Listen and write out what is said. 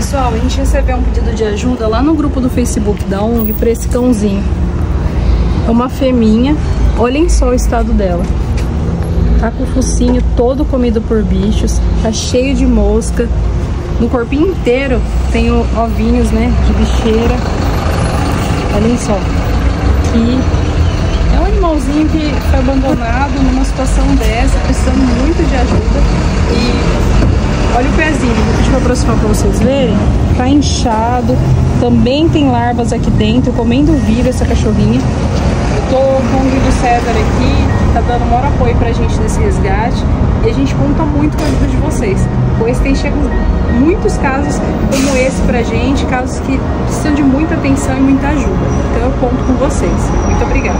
Pessoal, a gente recebeu um pedido de ajuda lá no grupo do Facebook da ONG para esse cãozinho. É uma fêmea, olhem só o estado dela. Tá com o focinho todo comido por bichos, tá cheio de mosca. No corpinho inteiro tem ovinhos, né, de bicheira. Olhem só. É um animalzinho que foi abandonado numa situação dessa, precisando muito de ajuda. E olha o pezinho, vou pedir pra aproximar pra vocês verem. Tá inchado, também tem larvas aqui dentro, comendo viva essa cachorrinha. Eu tô com o Guido César aqui, tá dando maior apoio pra gente nesse resgate. E a gente conta muito com a ajuda de vocês, pois tem chegado muitos casos como esse pra gente, casos que precisam de muita atenção e muita ajuda. Então eu conto com vocês. Muito obrigada.